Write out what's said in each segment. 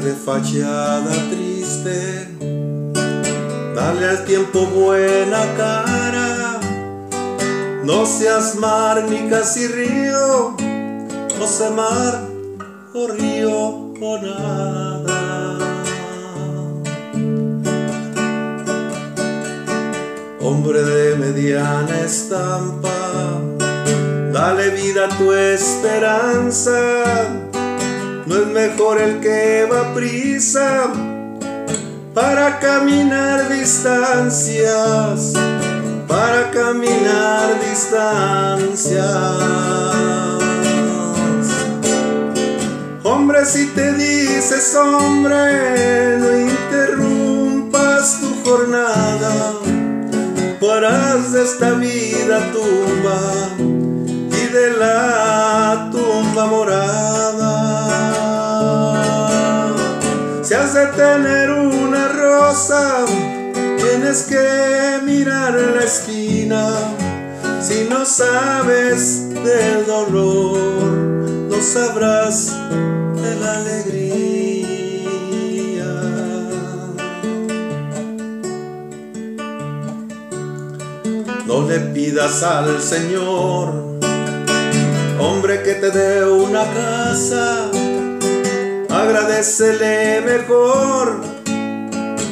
fachada triste, dale al tiempo buena cara. No seas mar ni casi río, no sé mar o río o nada. Hombre de mediana estampa, dale vida a tu esperanza. No es mejor el que va prisa para caminar distancias, para caminar distancias. Hombre, si te dices hombre, no interrumpas tu jornada, harás de esta vida tumba tener una rosa, tienes que mirar la espina. Si no sabes del dolor, no sabrás de la alegría. No le pidas al Señor, hombre, que te dé una casa agradecele mejor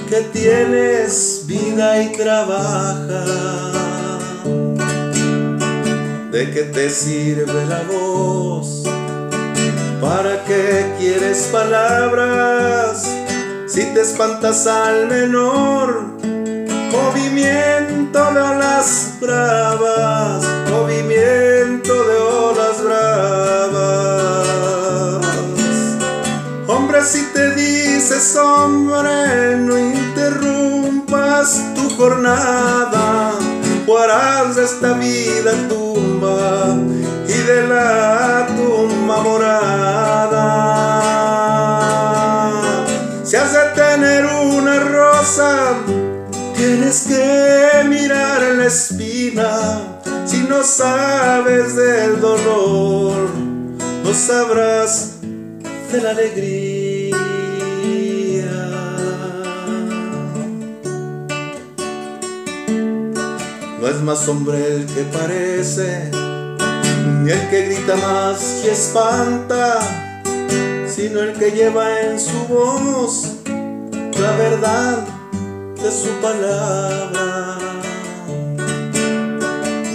que tienes vida y trabaja. ¿De qué te sirve la voz? ¿Para qué quieres palabras? Si te espantas al menor, tu jornada, de esta vida tumba y de la tumba morada. Si has de tener una rosa, tienes que mirar la espina. Si no sabes del dolor, no sabrás de la alegría. No es más hombre el que parece, ni el que grita más y espanta, sino el que lleva en su voz la verdad de su palabra.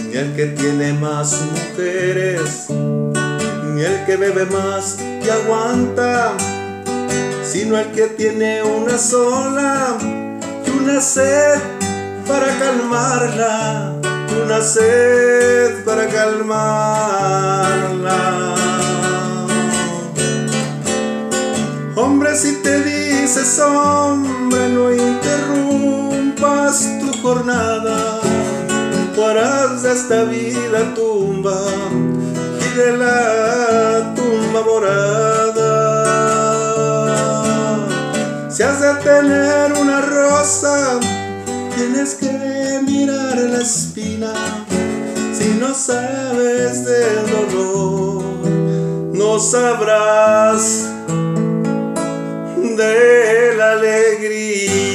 Ni el que tiene más mujeres, ni el que bebe más y aguanta, sino el que tiene una sola y una sed para calmarla, una sed para calmarla. Hombre, si te dices hombre, no interrumpas tu jornada, o harás de esta vida tumba y de la tumba morada. Si has de tener una rosa, tienes que mirar la espina. Si no sabes del dolor, no sabrás de la alegría.